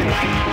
Música